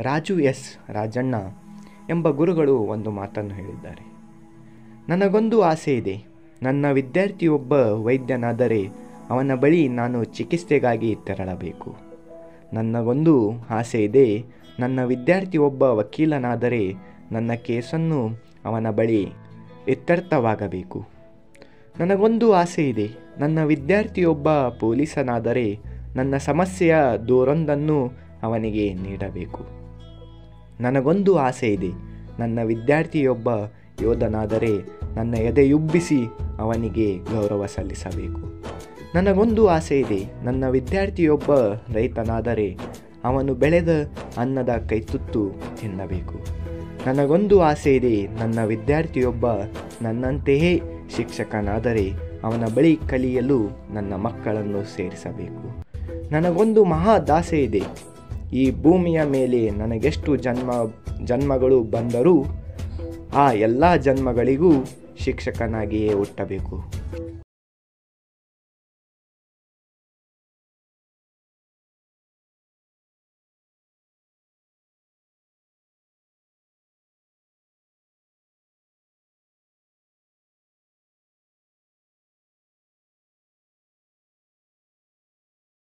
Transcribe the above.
Raju S Rajanna ಎಂಬ ಗುರುಗಳು ಒಂದು ಮಾತನ್ನು ಹೇಳಿದ್ದಾರೆ. ನನಗೊಂದು ಆಸೆ ಇದೆ. ನನ್ನ ವಿದ್ಯಾರ್ಥಿಯೊಬ್ಬ ವೈದ್ಯನಾದರೆ ಅವನ ಬಳಿ ನಾನು ಚಿಕಿತ್ಸೆಗಾಗಿ ತೆರಳಬೇಕು. ನನ್ನಗೊಂದು ಆಸೆ ಇದೆ. ನನ್ನ ವಿದ್ಯಾರ್ಥಿ ಒಬ್ಬ ವಕೀಲನಾದರೆ ನನ್ನ ಕೇಸನ್ನು ಅವನ ಬಳಿ ಇತ್ಯರ್ಥವಾಗಬೇಕು. ನನಗೊಂದು ಆಸೆ ಇದೆ. ನನ್ನ ವಿದ್ಯಾರ್ಥಿಯೊಬ್ಬ ಪೊಲೀಸನಾದರೆ ನನ್ನ ಸಮಸ್ಯೆಯ ದೂರೊಂದನ್ನು ಅವನಿಗೆ ನೀಡಬೇಕು. ನನಗೊಂದು ಆಸೆ ಇದೆ. ನನ್ನ ವಿದ್ಯಾರ್ಥಿಯೊಬ್ಬ ಯೋಧನಾದರೆ ನನ್ನ ಎದೆಯುಬ್ಬಿಸಿ ಅವನಿಗೆ ಗೌರವ ಸಲ್ಲಿಸಬೇಕು. ನನಗೊಂದು ಆಸೆ ಇದೆ. ನನ್ನ ವಿದ್ಯಾರ್ಥಿಯೊಬ್ಬ ರೈತನಾದರೆ ಅವನು ಬೆಳೆದ ಅನ್ನದ ಕೈತುತ್ತು ತಿನ್ನಬೇಕು. ನನಗೊಂದು ಆಸೆ ಇದೆ. ನನ್ನ ವಿದ್ಯಾರ್ಥಿಯೊಬ್ಬ ನನ್ನಂತೆಯೇ ಶಿಕ್ಷಕನಾದರೆ ಅವನ ಬಳಿ ಕಲಿಯಲು ನನ್ನ ಮಕ್ಕಳನ್ನು ಸೇರಿಸಬೇಕು. ನನಗೊಂದು ಮಹಾದಾಸೆ ಇದೆ. ಈ ಭೂಮಿಯ ಮೇಲೆ ನನಗೆಷ್ಟು ಜನ್ಮ ಜನ್ಮಗಳು ಬಂದರೂ ಆ ಎಲ್ಲ ಜನ್ಮಗಳಿಗೂ ಶಿಕ್ಷಕನಾಗಿಯೇ ಹುಟ್ಟಬೇಕು.